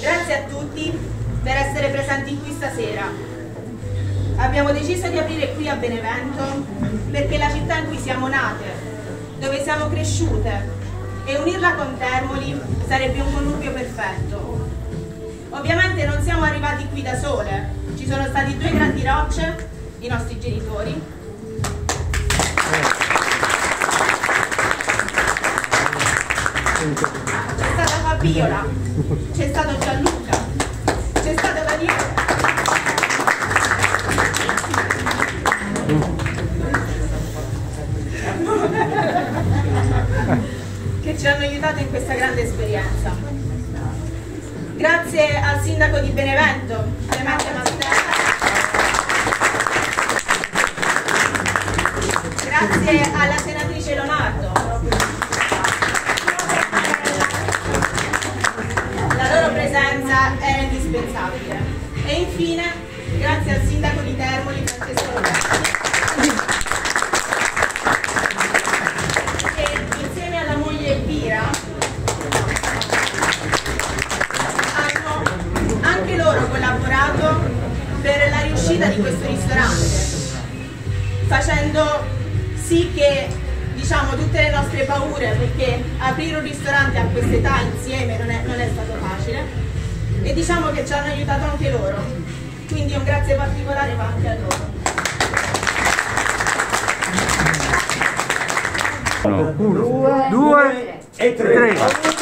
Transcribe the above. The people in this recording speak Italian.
Grazie a tutti per essere presenti qui stasera. Abbiamo deciso di aprire qui a Benevento perché la città in cui siamo nate, dove siamo cresciute e unirla con Termoli sarebbe un connubio perfetto. Ovviamente non siamo arrivati qui da sole, ci sono stati due grandi rocce, i nostri genitori, c'è stata Fabiola, c'è stato Gianluca, c'è stato Daniele. che ci hanno aiutato in questa grande esperienza. Grazie al sindaco di Benevento, Clemente Mastella. Grazie alla senatrice E infine, grazie al sindaco di Termoli, Francesco Roberti. che insieme alla moglie Elvira hanno anche loro collaborato per la riuscita di questo ristorante, facendo sì che diciamo tutte le nostre paure, perché aprire un ristorante a quest'età insieme non è, non è stato facile, e diciamo che ci hanno aiutato anche loro, quindi un grazie particolare va anche a loro. Uno, due e tre.